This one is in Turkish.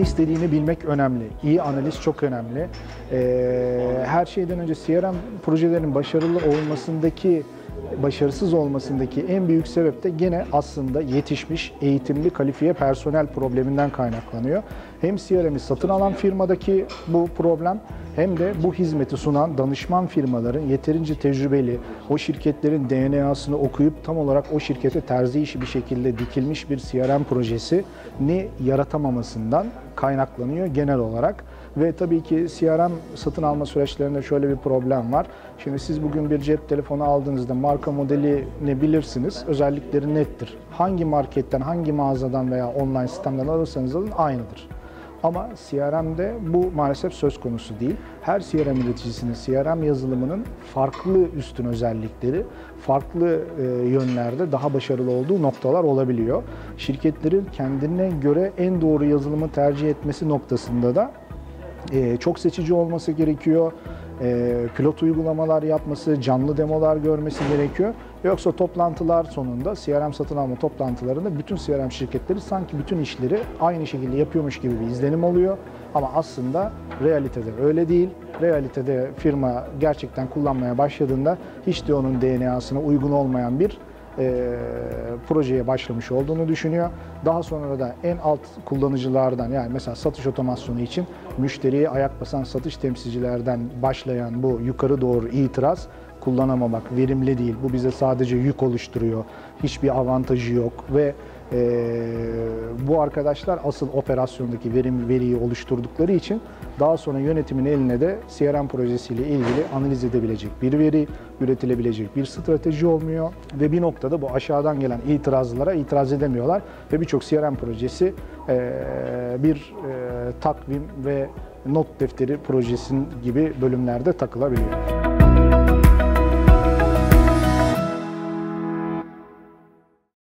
istediğini bilmek önemli. İyi analiz çok önemli. Ee, her şeyden önce CRM projelerinin başarılı olmasındaki başarısız olmasındaki en büyük sebep de gene aslında yetişmiş, eğitimli, kalifiye personel probleminden kaynaklanıyor. Hem CRM'i satın alan firmadaki bu problem hem de bu hizmeti sunan danışman firmaların yeterince tecrübeli, o şirketlerin DNA'sını okuyup tam olarak o şirkete terzi işi bir şekilde dikilmiş bir CRM projesi ni yaratamamasından kaynaklanıyor genel olarak. Ve tabii ki CRM satın alma süreçlerinde şöyle bir problem var. Şimdi siz bugün bir cep telefonu aldığınızda marka modelini bilirsiniz. Özellikleri nettir. Hangi marketten, hangi mağazadan veya online sistemden alırsanız alın aynıdır. Ama CRM'de bu maalesef söz konusu değil. Her CRM üreticisinin CRM yazılımının farklı üstün özellikleri, farklı e, yönlerde daha başarılı olduğu noktalar olabiliyor. Şirketlerin kendine göre en doğru yazılımı tercih etmesi noktasında da e, çok seçici olması gerekiyor. E, pilot uygulamalar yapması, canlı demolar görmesi gerekiyor. Yoksa toplantılar sonunda CRM satın alma toplantılarında bütün CRM şirketleri sanki bütün işleri aynı şekilde yapıyormuş gibi bir izlenim oluyor. Ama aslında realitede öyle değil. Realitede firma gerçekten kullanmaya başladığında hiç de onun DNA'sına uygun olmayan bir e, projeye başlamış olduğunu düşünüyor. Daha sonra da en alt kullanıcılardan yani mesela satış otomasyonu için müşteriye ayak basan satış temsilcilerden başlayan bu yukarı doğru itiraz kullanamamak, verimli değil, bu bize sadece yük oluşturuyor, hiçbir avantajı yok ve bu arkadaşlar asıl operasyondaki verim veriyi oluşturdukları için daha sonra yönetimin eline de CRM projesiyle ilgili analiz edebilecek bir veri, üretilebilecek bir strateji olmuyor ve bir noktada bu aşağıdan gelen itirazlara itiraz edemiyorlar ve birçok CRM projesi e, bir e, takvim ve not defteri projesinin gibi bölümlerde takılabiliyor.